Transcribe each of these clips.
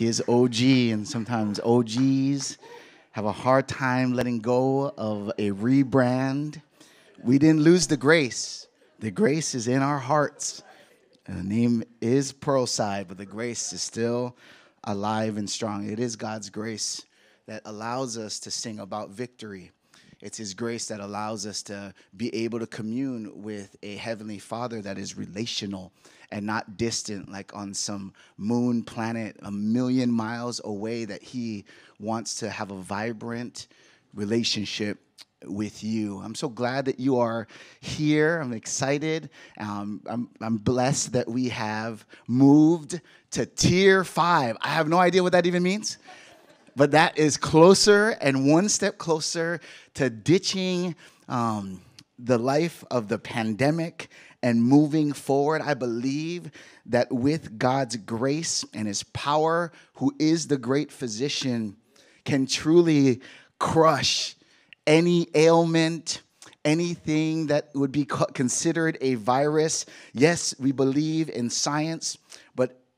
He is OG, and sometimes OGs have a hard time letting go of a rebrand. We didn't lose the grace. The grace is in our hearts. And the name is Pearlside, but the grace is still alive and strong. It is God's grace that allows us to sing about victory. It's His grace that allows us to be able to commune with a Heavenly Father that is relational and not distant, like on some moon planet a million miles away, that He wants to have a vibrant relationship with you. I'm so glad that you are here. I'm excited. Um, I'm, I'm blessed that we have moved to tier five. I have no idea what that even means, but that is closer and one step closer to ditching um, the life of the pandemic and moving forward. I believe that with God's grace and His power, who is the great physician, can truly crush any ailment, anything that would be considered a virus. Yes, we believe in science,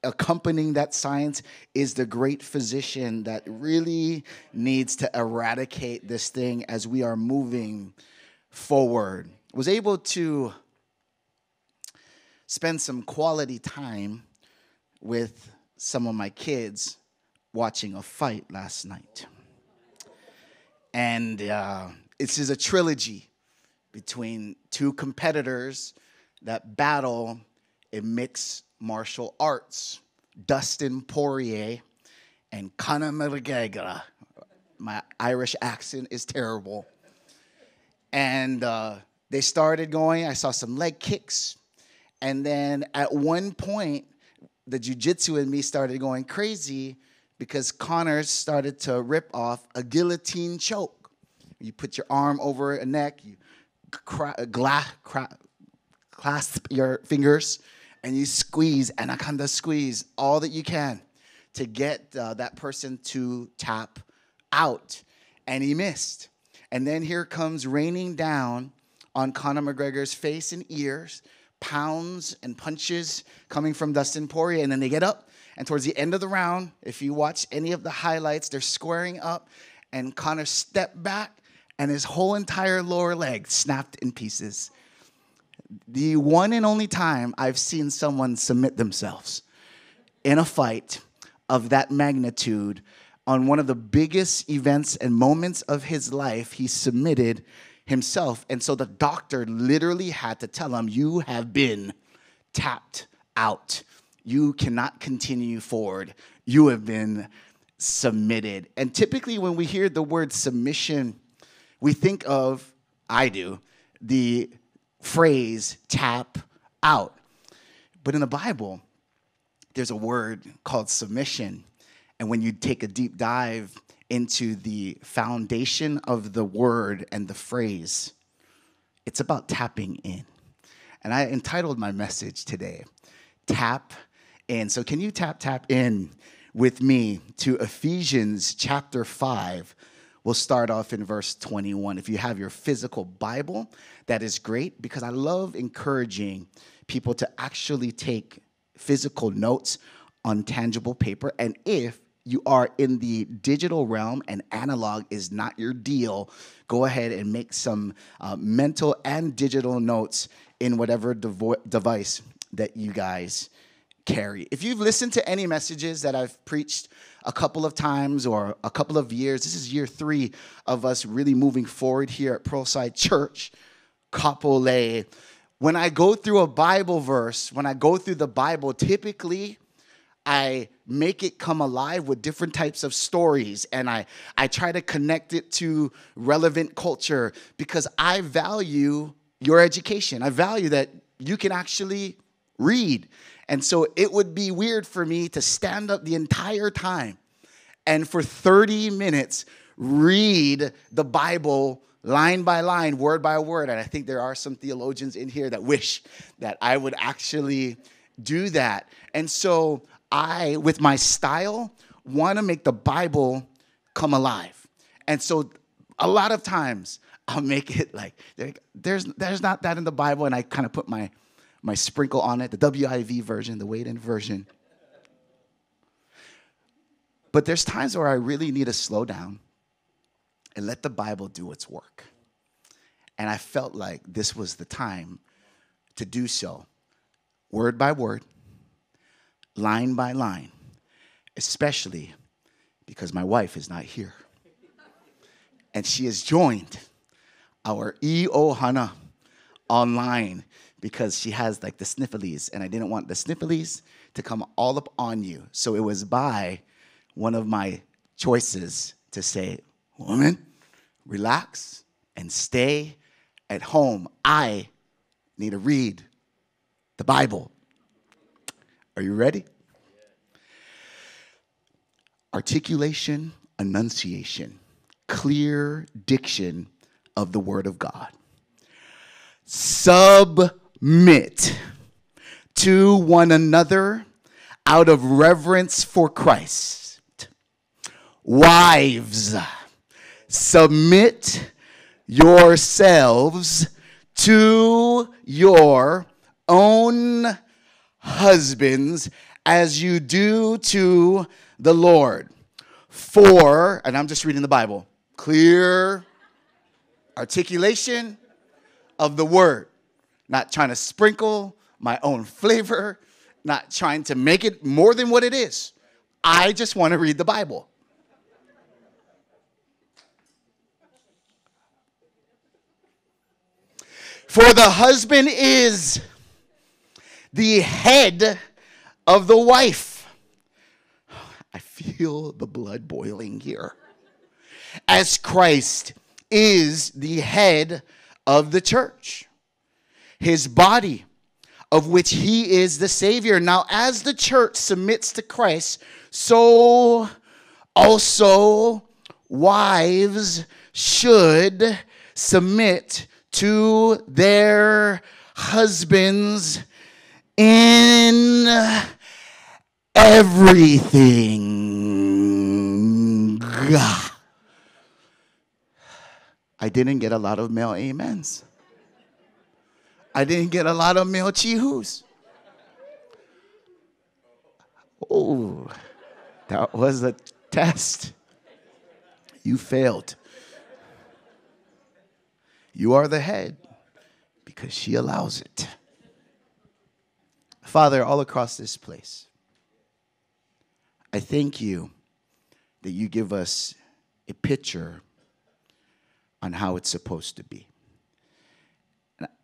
accompanying that science is the great physician that really needs to eradicate this thing as we are moving forward. Was able to spend some quality time with some of my kids watching a fight last night. And uh, this is a trilogy between two competitors that battle in mixed martial arts Dustin Poirier and Conor McGregor. My Irish accent is terrible. And uh, they started going, I saw some leg kicks. And then at one point, the jujitsu in me started going crazy because Conor started to rip off a guillotine choke. You put your arm over a neck, you cra- gla- cra- clasp your fingers, and you squeeze, anaconda squeeze, all that you can to get uh, that person to tap out. And he missed. And then here comes raining down on Conor McGregor's face and ears, pounds and punches coming from Dustin Poirier. And then they get up and towards the end of the round, if you watch any of the highlights, they're squaring up, and Conor stepped back, and his whole entire lower leg snapped in pieces. The one and only time I've seen someone submit themselves in a fight of that magnitude on one of the biggest events and moments of his life, he submitted himself. And so the doctor literally had to tell him, You have been tapped out you cannot continue forward. You have been submitted. And typically, when we hear the word submission, we think of, I do, the phrase tap out. But in the Bible, there's a word called submission. And when you take a deep dive into the foundation of the word and the phrase, it's about tapping in. And I entitled my message today, Tap in. So, can you tap, tap in with me to Ephesians chapter 5? We'll start off in verse 21. If you have your physical Bible, that is great because I love encouraging people to actually take physical notes on tangible paper. And if you are in the digital realm and analog is not your deal, go ahead and make some uh, mental and digital notes in whatever devo- device that you guys carry. If you've listened to any messages that I've preached a couple of times or a couple of years, this is year three of us really moving forward here at Pearlside Church, Kapolei. When I go through a Bible verse, when I go through the Bible, typically I make it come alive with different types of stories and I, I try to connect it to relevant culture because I value your education. I value that you can actually read. And so it would be weird for me to stand up the entire time and for 30 minutes read the Bible line by line, word by word. And I think there are some theologians in here that wish that I would actually do that. And so I, with my style, want to make the Bible come alive. And so a lot of times I'll make it like there's there's not that in the Bible, and I kind of put my my sprinkle on it, the WIV version, the Wade version. But there's times where I really need to slow down and let the Bible do its work. And I felt like this was the time to do so, word by word, line by line, especially because my wife is not here. And she has joined our E Ohana online because she has like the sniffles, and I didn't want the sniffles to come all up on you. So it was by one of my choices to say, Woman, relax and stay at home. I need to read the Bible. Are you ready? Articulation, enunciation, clear diction of the Word of God. Submit to one another out of reverence for Christ. Wives, submit yourselves to your own husbands as you do to the Lord. For, and I'm just reading the Bible, clear articulation of the word, not trying to sprinkle my own flavor, not trying to make it more than what it is. I just want to read the Bible. For the husband is the head of the wife. I feel the blood boiling here. As Christ is the head of the church, his body, of which he is the Savior. Now, as the church submits to Christ, so also wives should submit to their husbands in everything. I didn't get a lot of male amens. I didn't get a lot of male chihus. Oh, that was a test. You failed. You are the head because she allows it. Father, all across this place, I thank you that you give us a picture on how it's supposed to be.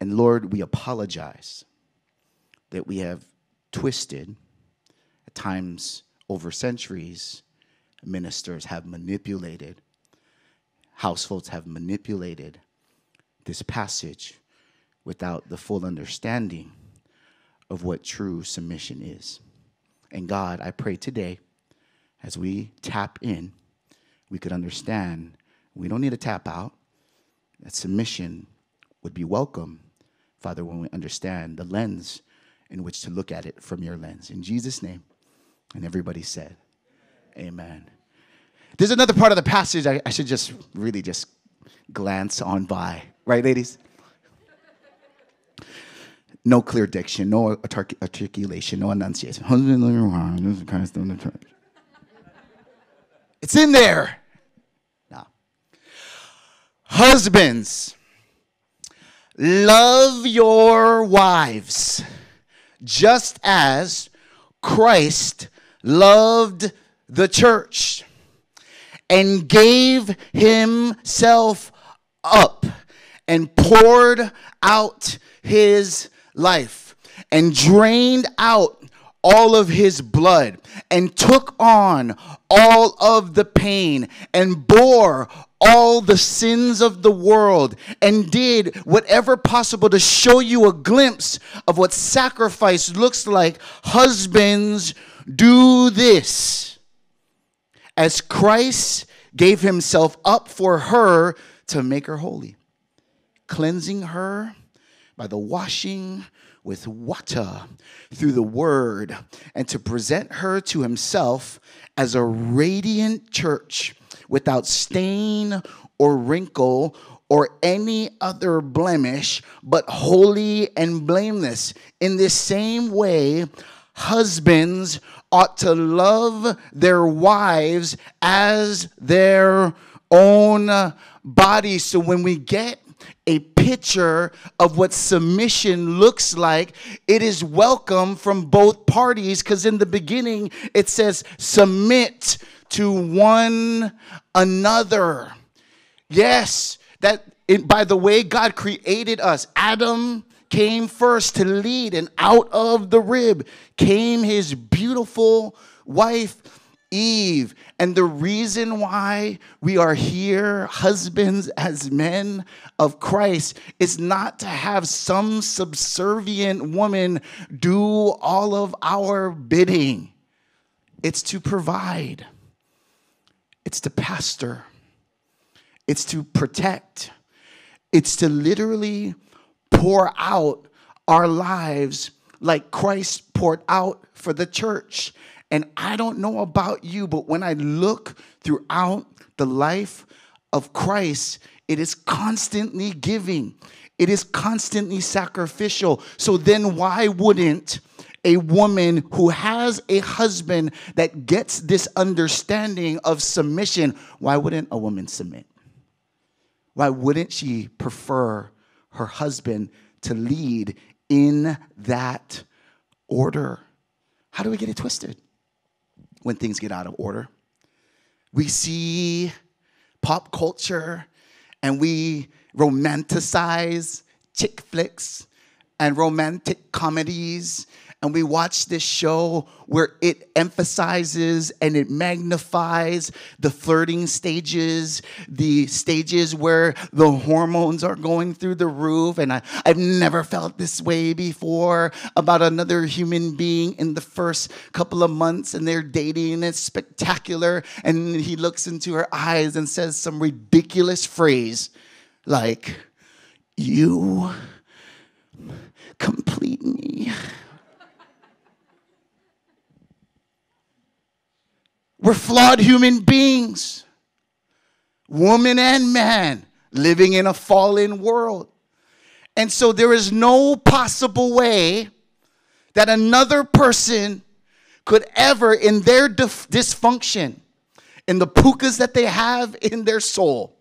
And Lord, we apologize that we have twisted, at times over centuries, ministers have manipulated, households have manipulated this passage without the full understanding of what true submission is. And God, I pray today, as we tap in, we could understand we don't need to tap out, that submission would be welcome, Father, when we understand the lens in which to look at it from your lens. In Jesus' name. And everybody said, Amen. There's another part of the passage I, I should just really just glance on by. Right, ladies? No clear diction, no articulation, no enunciation. It's in there. Now, husbands, love your wives just as Christ loved the church and gave himself up and poured out his life and drained out all of his blood and took on all of the pain and bore all the sins of the world and did whatever possible to show you a glimpse of what sacrifice looks like. Husbands, do this. As Christ gave himself up for her to make her holy cleansing her by the washing with water through the word, and to present her to himself as a radiant church without stain or wrinkle or any other blemish, but holy and blameless. In this same way, husbands ought to love their wives as their own bodies. So when we get a picture of what submission looks like, it is welcome from both parties because in the beginning it says, submit to one another. Yes, that it, by the way God created us, Adam came first to lead, and out of the rib came his beautiful wife. Eve. And the reason why we are here, husbands as men of Christ, is not to have some subservient woman do all of our bidding. It's to provide, it's to pastor, it's to protect, it's to literally pour out our lives like Christ poured out for the church. And I don't know about you, but when I look throughout the life of Christ, it is constantly giving, it is constantly sacrificial. So then, why wouldn't a woman who has a husband that gets this understanding of submission, why wouldn't a woman submit? Why wouldn't she prefer her husband to lead in that order? How do we get it twisted? When things get out of order. We see pop culture and we romanticize chick flicks and romantic comedies and we watch this show where it emphasizes and it magnifies the flirting stages, the stages where the hormones are going through the roof. And I, I've never felt this way before about another human being in the first couple of months, and they're dating, and it's spectacular. And he looks into her eyes and says some ridiculous phrase like, You complete me. We're flawed human beings, woman and man, living in a fallen world. And so there is no possible way that another person could ever, in their dif- dysfunction, in the pukas that they have in their soul,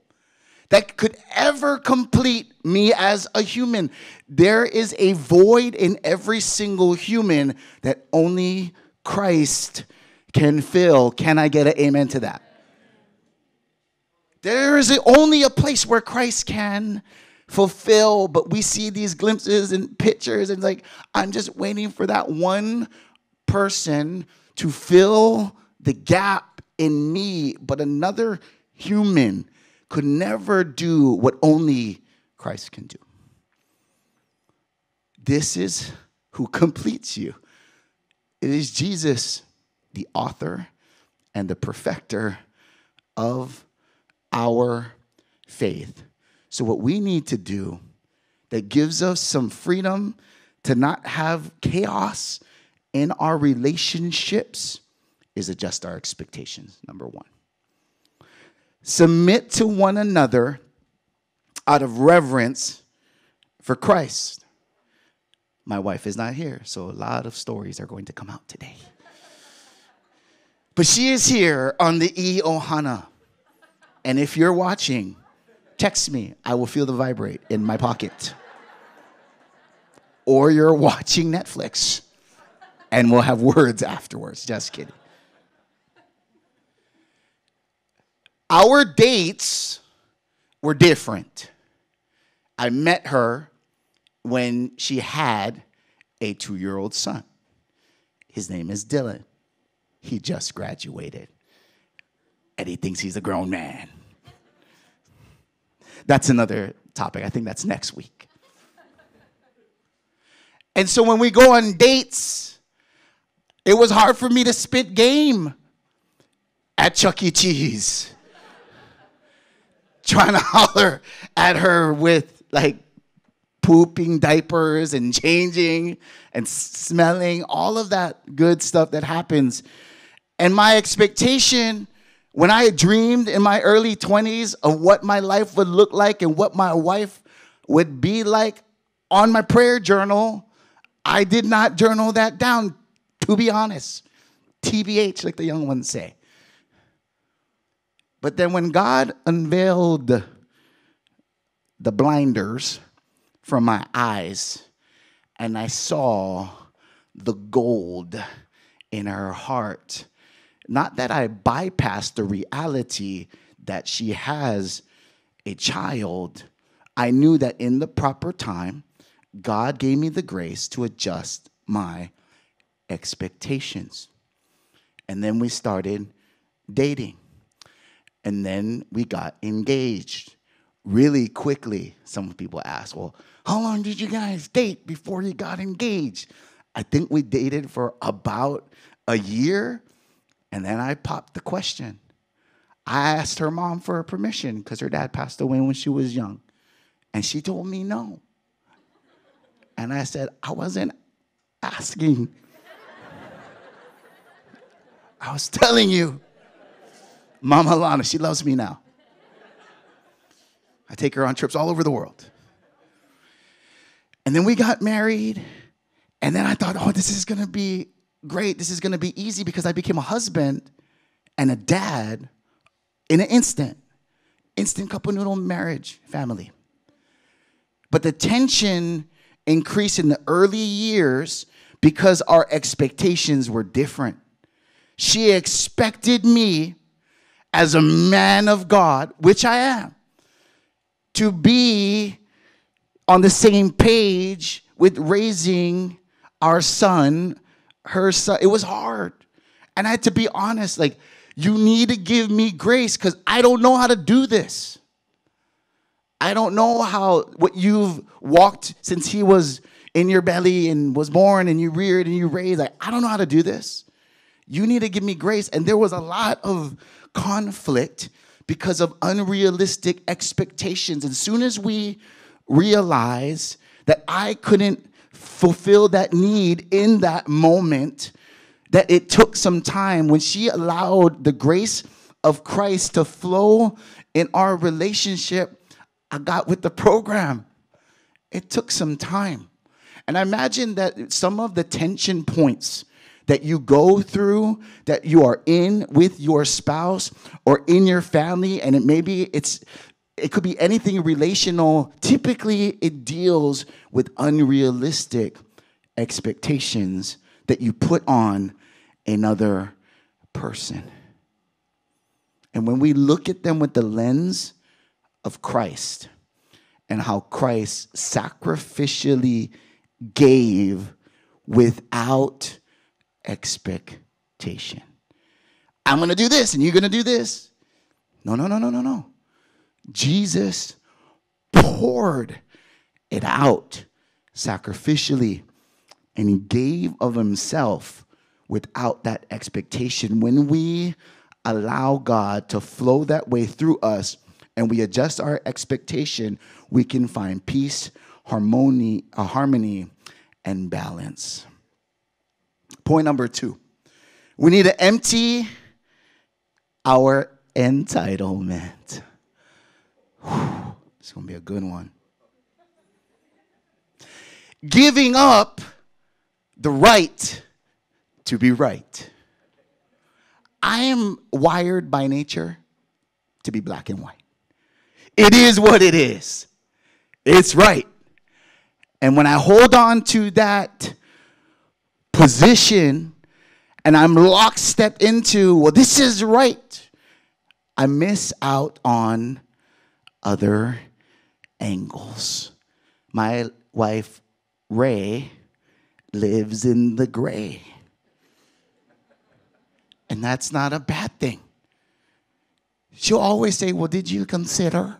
that could ever complete me as a human. There is a void in every single human that only Christ can fill. Can I get an amen to that? There is only a place where Christ can fulfill, but we see these glimpses and pictures, and like, I'm just waiting for that one person to fill the gap in me, but another human could never do what only Christ can do. This is who completes you. It is Jesus the author and the perfecter of our faith. So, what we need to do that gives us some freedom to not have chaos in our relationships is adjust our expectations, number one. Submit to one another out of reverence for Christ. My wife is not here, so a lot of stories are going to come out today. But she is here on the E Ohana. And if you're watching, text me. I will feel the vibrate in my pocket. Or you're watching Netflix and we'll have words afterwards. Just kidding. Our dates were different. I met her when she had a two year old son. His name is Dylan. He just graduated and he thinks he's a grown man. That's another topic. I think that's next week. And so when we go on dates, it was hard for me to spit game at Chuck E. Cheese. Trying to holler at her with like pooping diapers and changing and smelling, all of that good stuff that happens and my expectation when I had dreamed in my early 20s of what my life would look like and what my wife would be like on my prayer journal, I did not journal that down. to be honest. TBH, like the young ones say. But then when God unveiled the blinders from my eyes, and I saw the gold in her heart. Not that I bypassed the reality that she has a child. I knew that in the proper time, God gave me the grace to adjust my expectations. And then we started dating. And then we got engaged really quickly. Some people ask, well, how long did you guys date before you got engaged? I think we dated for about a year. And then I popped the question. I asked her mom for permission because her dad passed away when she was young. And she told me no. And I said, I wasn't asking. I was telling you. Mama Lana, she loves me now. I take her on trips all over the world. And then we got married. And then I thought, oh, this is gonna be great. This is gonna be easy because I became a husband and a dad in an instant. Instant couple noodle marriage family. But the tension increased in the early years because our expectations were different. She expected me as a man of God, which I am, to be on the same page with raising our son, her son. It was hard. And I had to be honest like, you need to give me grace because I don't know how to do this. I don't know how what you've walked since he was in your belly and was born and you reared and you raised. Like, I don't know how to do this. You need to give me grace. And there was a lot of conflict because of unrealistic expectations. As soon as we realize that I couldn't fulfill that need in that moment, that it took some time when she allowed the grace of Christ to flow in our relationship. I got with the program. It took some time. And I imagine that some of the tension points that you go through, that you are in with your spouse or in your family, and it maybe it's it could be anything relational. Typically, it deals with unrealistic expectations that you put on another person. And when we look at them with the lens of Christ and how Christ sacrificially gave without expectation. I'm going to do this and you're going to do this. No, no, no, no, no, no. Jesus poured it out sacrificially and he gave of himself without that expectation. When we allow God to flow that way through us and we adjust our expectation, we can find peace, harmony, uh, harmony and balance. Point number 2. We need to empty our entitlement. It's going to be a good one. Giving up the right to be right. I am wired by nature to be black and white. It is what it is. It's right. And when I hold on to that position and I'm lockstep into, well, this is right, I miss out on other angles. My wife, Ray, lives in the gray. And that's not a bad thing. She'll always say, Well, did you consider?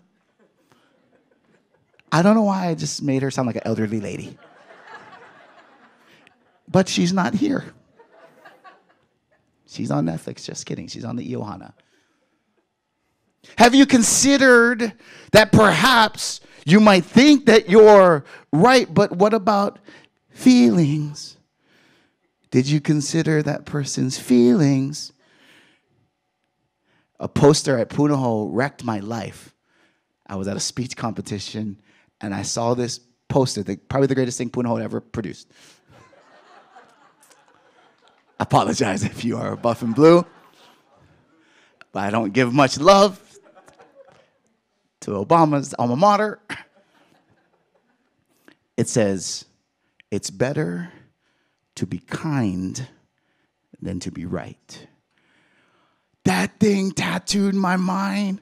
I don't know why I just made her sound like an elderly lady. But she's not here. She's on Netflix, just kidding. She's on the Iohana. Have you considered that perhaps you might think that you're right, but what about feelings? Did you consider that person's feelings? A poster at Punahou wrecked my life. I was at a speech competition and I saw this poster, the, probably the greatest thing Punahou ever produced. Apologize if you are buff and blue, but I don't give much love to Obama's alma mater. It says, It's better to be kind than to be right. That thing tattooed my mind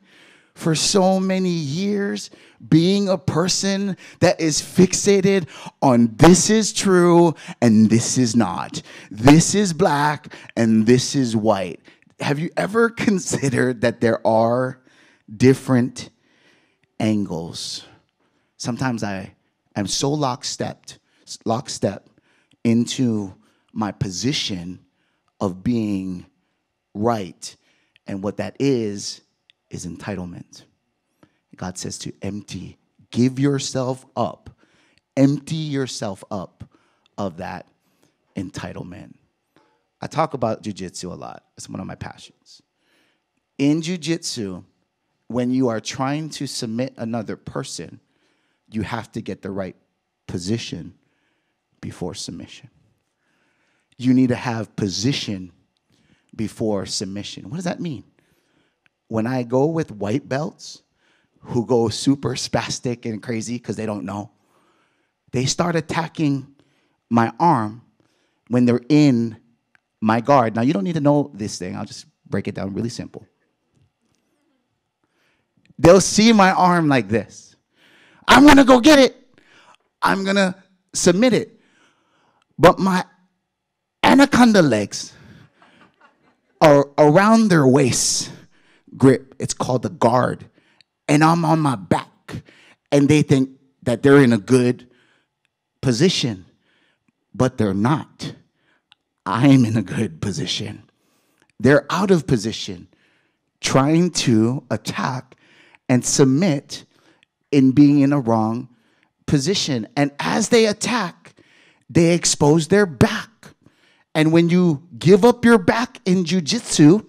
for so many years being a person that is fixated on this is true and this is not. This is black and this is white. Have you ever considered that there are different angles? Sometimes I am so lockstep, lockstep into my position of being right. And what that is, is entitlement. God says to empty, give yourself up, empty yourself up of that entitlement. I talk about jujitsu a lot, it's one of my passions. In jujitsu, when you are trying to submit another person, you have to get the right position before submission. You need to have position before submission. What does that mean? When I go with white belts who go super spastic and crazy because they don't know, they start attacking my arm when they're in my guard. Now, you don't need to know this thing, I'll just break it down really simple. They'll see my arm like this. I'm gonna go get it. I'm gonna submit it. But my anaconda legs are around their waist grip. It's called the guard. And I'm on my back. And they think that they're in a good position, but they're not. I'm in a good position. They're out of position, trying to attack and submit in being in a wrong position. And as they attack, they expose their back. And when you give up your back in jujitsu,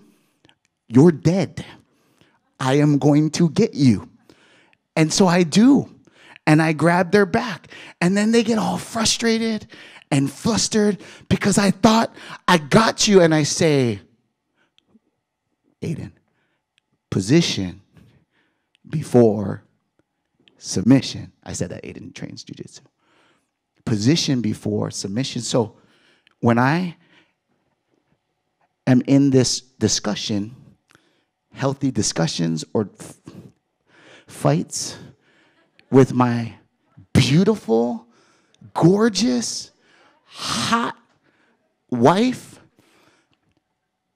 you're dead. I am going to get you. And so I do. And I grab their back. And then they get all frustrated and flustered because I thought I got you. And I say, Aiden, position before submission. I said that Aiden trains jujitsu. Position before submission. So when I am in this discussion, healthy discussions or f- fights with my beautiful, gorgeous, hot wife,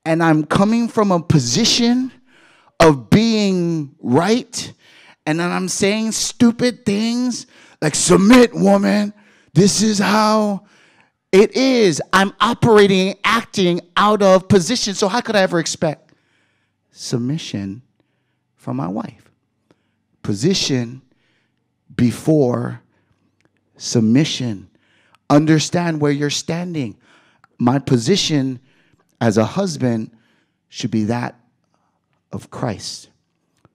and I'm coming from a position of being right, and then I'm saying stupid things like, submit, woman. This is how it is. I'm operating, acting out of position. So, how could I ever expect submission from my wife. Position before submission. Understand where you're standing. My position as a husband should be that of Christ,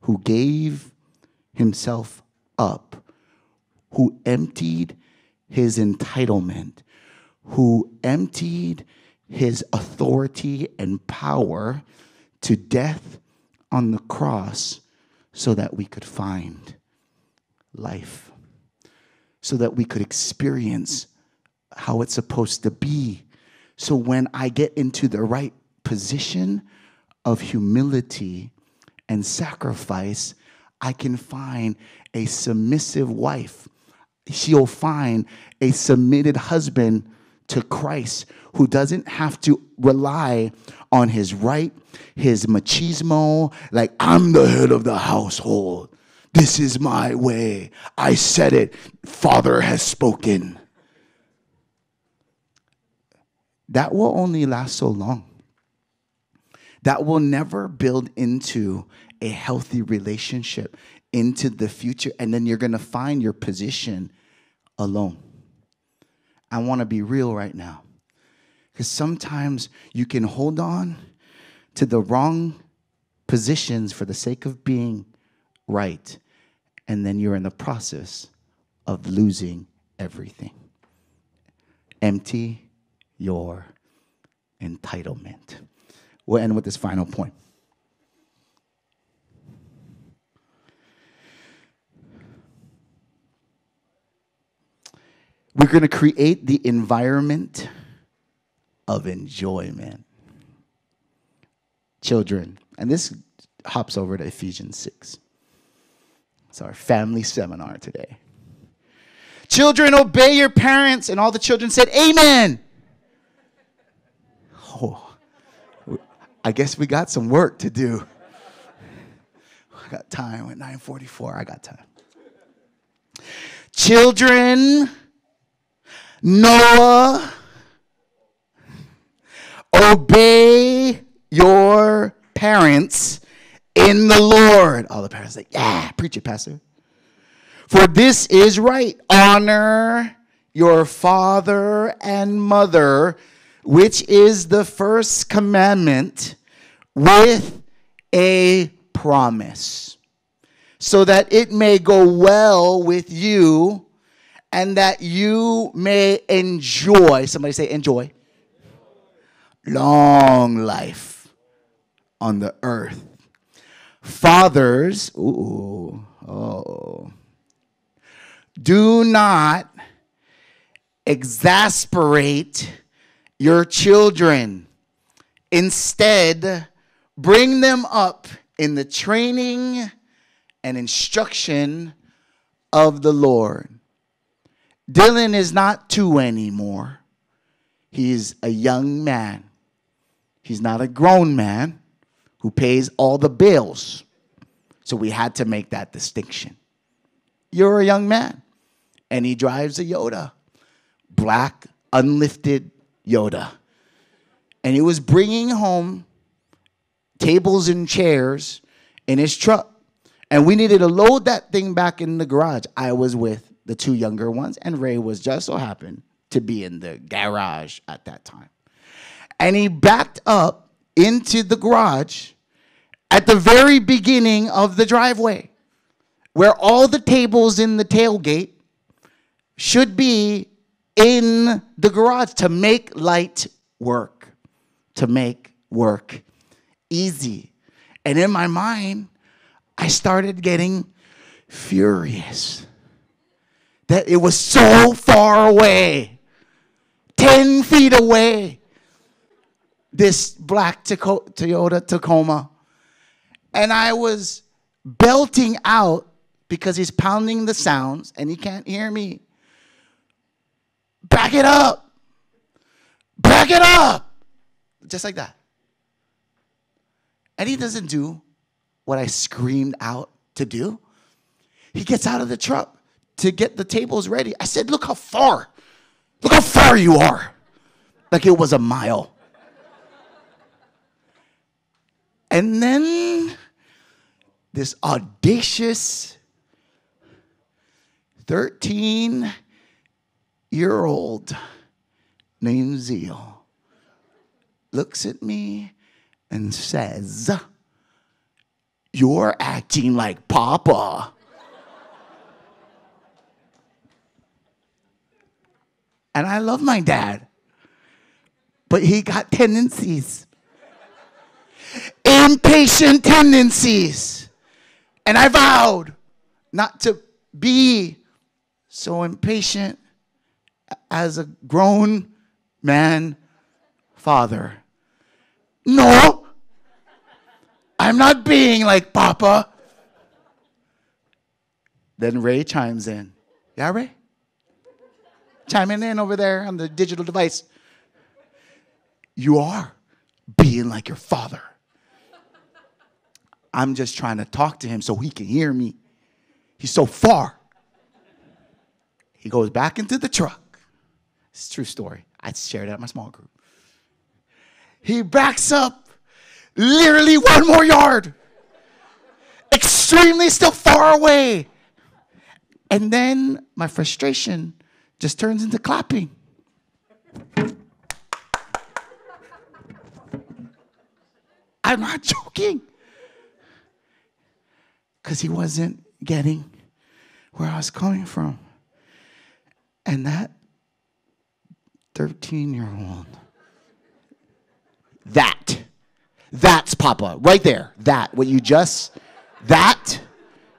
who gave himself up, who emptied his entitlement, who emptied his authority and power to death on the cross so that we could find life, so that we could experience how it's supposed to be. So when I get into the right position of humility and sacrifice, I can find a submissive wife. She'll find a submitted husband to Christ who doesn't have to rely on his right, his machismo, like, I'm the head of the household. This is my way. I said it. Father has spoken. That will only last so long. That will never build into a healthy relationship into the future. And then you're going to find your position alone. I want to be real right now. Because sometimes you can hold on to the wrong positions for the sake of being right, and then you're in the process of losing everything. Empty your entitlement. We'll end with this final point. We're going to create the environment of enjoyment. Children, and this hops over to Ephesians 6. It's our family seminar today. Children, obey your parents. And all the children said, Amen. Oh, I guess we got some work to do. I got time at 944. I got time. Children, Noah, obey your parents in the Lord. All the parents say, Yeah, preach it, Pastor. For this is right. Honor your father and mother, which is the first commandment, with a promise, so that it may go well with you and that you may enjoy. Somebody say, enjoy. Long life on the earth. Fathers, ooh, oh do not exasperate your children. Instead, bring them up in the training and instruction of the Lord. Dylan is not two anymore. He's a young man. He's not a grown man who pays all the bills. So we had to make that distinction. You're a young man and he drives a Yota, black, unlifted Yota. And he was bringing home tables and chairs in his truck. And we needed to load that thing back in the garage. I was with the two younger ones, and Ray was just so happened to be in the garage at that time. And he backed up into the garage at the very beginning of the driveway, where all the tables in the tailgate should be in the garage to make light work, to make work easy. And in my mind, I started getting furious that it was so far away, 10 feet away, this black Toyota Tacoma. And I was belting out because he's pounding the sounds and he can't hear me. Back it up. Back it up. Just like that. And he doesn't do what I screamed out to do. He gets out of the truck to get the tables ready. I said, Look how far. Look how far you are. Like it was a mile. And then this audacious 13 year old named Zeal looks at me and says, You're acting like Papa. and I love my dad, but he got tendencies, impatient tendencies. And I vowed not to be so impatient as a grown man father. No, I'm not being like Papa. Then Ray chimes in. Yeah, Ray? Chiming in over there on the digital device. You are being like your father. I'm just trying to talk to him so he can hear me. He's so far. He goes back into the truck. It's a true story. I shared it at my small group. He backs up literally one more yard, extremely still far away. And then my frustration just turns into clapping. I'm not joking. Because he wasn't getting where I was coming from. And that 13 year old That. That's Papa. Right there. That. What you just, that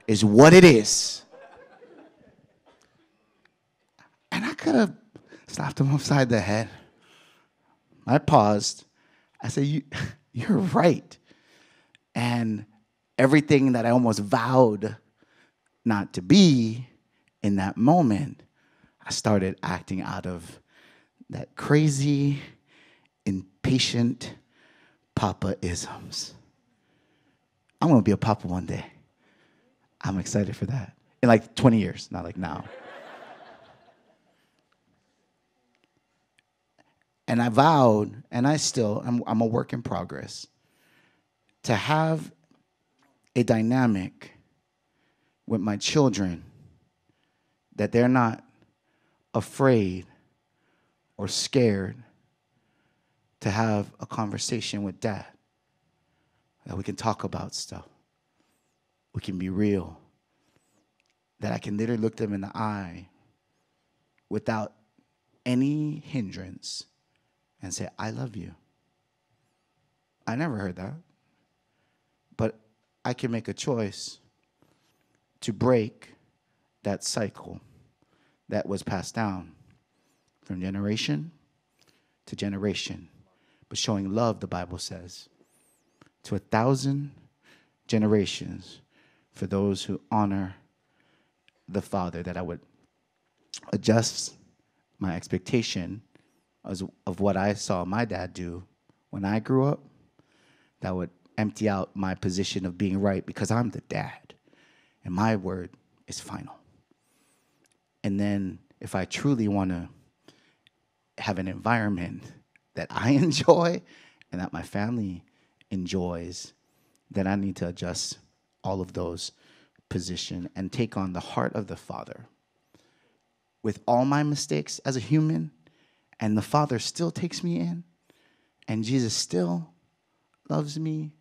is what it is. And I could have slapped him upside the head. I paused. I said, you, You're right. And everything that I almost vowed not to be in that moment, I started acting out of that crazy, impatient Papa isms. I'm gonna be a Papa one day. I'm excited for that. In like 20 years, not like now. and I vowed, and I still, I'm, I'm a work in progress, to have a dynamic with my children that they're not afraid or scared to have a conversation with dad. That we can talk about stuff. We can be real. That I can literally look them in the eye without any hindrance and say, I love you. I never heard that. I can make a choice to break that cycle that was passed down from generation to generation. But showing love, the Bible says, to a thousand generations for those who honor the Father, that I would adjust my expectation as, of what I saw my dad do when I grew up, that would empty out my position of being right because I'm the dad and my word is final. And then if I truly want to have an environment that I enjoy and that my family enjoys, then I need to adjust all of those position and take on the heart of the Father. With all my mistakes as a human, and the Father still takes me in, and Jesus still loves me,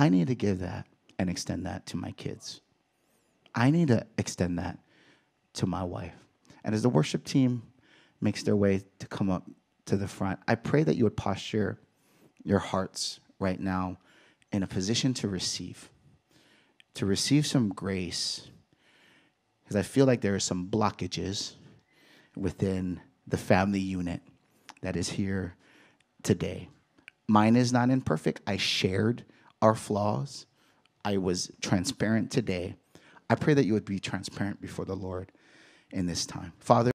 I need to give that and extend that to my kids. I need to extend that to my wife. And as the worship team makes their way to come up to the front, I pray that you would posture your hearts right now in a position to receive, to receive some grace, because I feel like there are some blockages within the family unit that is here today. Mine is not imperfect. I shared our flaws. I was transparent today. I pray that you would be transparent before the Lord in this time. Father,